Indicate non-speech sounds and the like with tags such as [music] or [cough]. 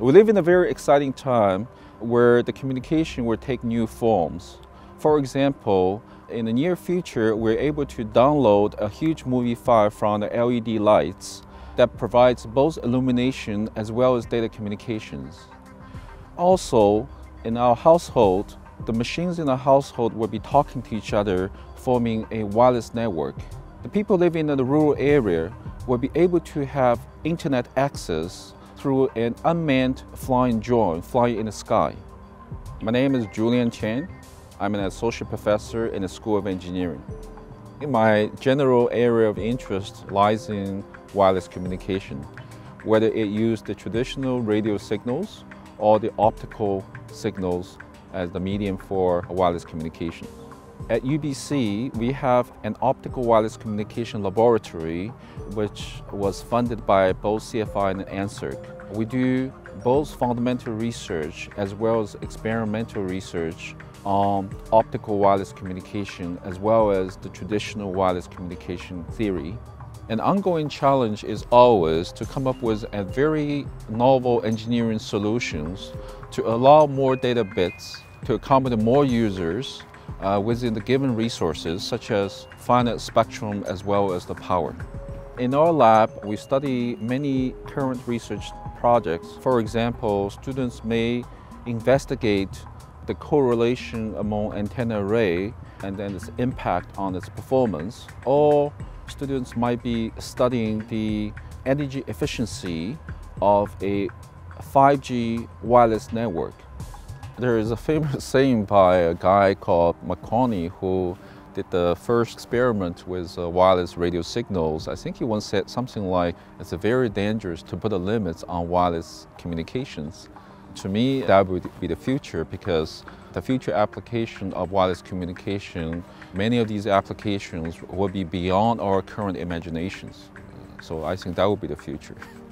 We live in a very exciting time where the communication will take new forms. For example, in the near future, we're able to download a huge movie file from the LED lights that provides both illumination as well as data communications. Also, in our household, the machines in the household will be talking to each other, forming a wireless network. The people living in the rural area will be able to have internet access through an unmanned flying drone flying in the sky. My name is Julian Cheng. I'm an associate professor in the School of Engineering. My general area of interest lies in wireless communication, whether it used the traditional radio signals or the optical signals as the medium for wireless communication. At UBC, we have an optical wireless communication laboratory which was funded by both CFI and NSERC. We do both fundamental research as well as experimental research on optical wireless communication as well as the traditional wireless communication theory. An ongoing challenge is always to come up with a very novel engineering solutions to allow more data bits to accommodate more users uh, within the given resources such as finite spectrum as well as the power. In our lab, we study many current research projects. For example, students may investigate the correlation among antenna array and then its impact on its performance, or students might be studying the energy efficiency of a 5G wireless network. There is a famous [laughs] saying by a guy called Marconi who did the first experiment with uh, wireless radio signals. I think he once said something like, it's very dangerous to put a limit on wireless communications. To me, that would be the future because the future application of wireless communication, many of these applications will be beyond our current imaginations. So I think that would be the future. [laughs]